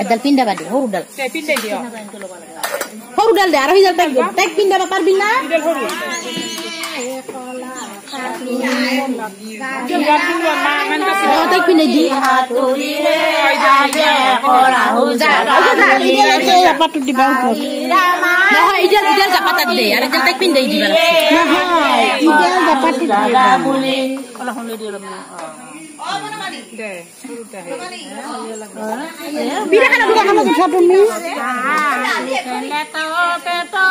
adal pinda ba de horu dal te pinda dio horu dal de aro hidal tak tak pinda ba par bina Jangan pindah pindah. Datang. Datang.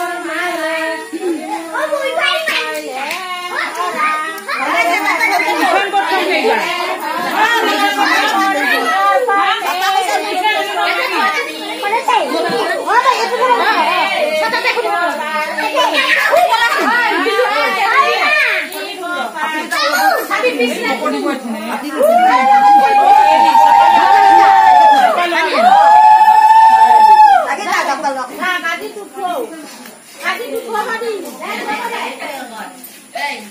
ないから。Happy Christmas.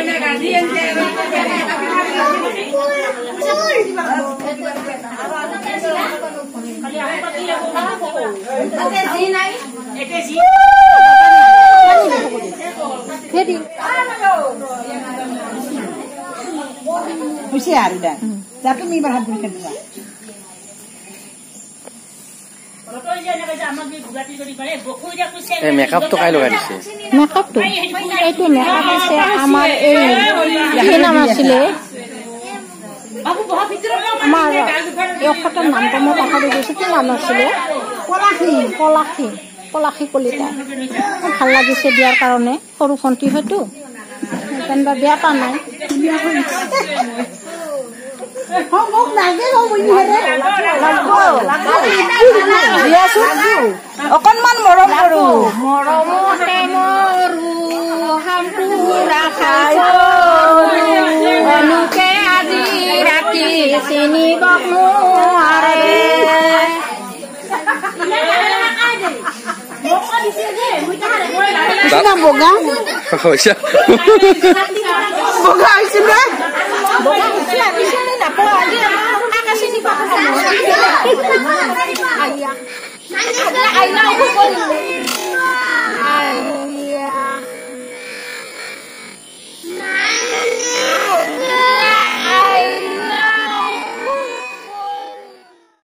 buena caliente. Usia ada, tapi ini berhadapan kedua. মেকআপটো কাই লগাই দিছে মেকআপটো? এইটো makeup আছে আমাৰ এই কি নাম আছিলে? আমাৰ নামটো মই পাহৰি গৈছোঁ। কি নাম আছিলে? পলাশী পলাশী পলাশী কলিতা। খুব ভাল লাগিছে দিয়াৰ কাৰণে। সৰু ভণ্টি হয়তো? যেনিবা বেয়া পোৱা নাই। không bốc dia susu oh man morom baru morom temoru hampura kayo Bukan adi sini bukan are Bukan boga. Boga siap. Boga siap. 哎呀！我 đang.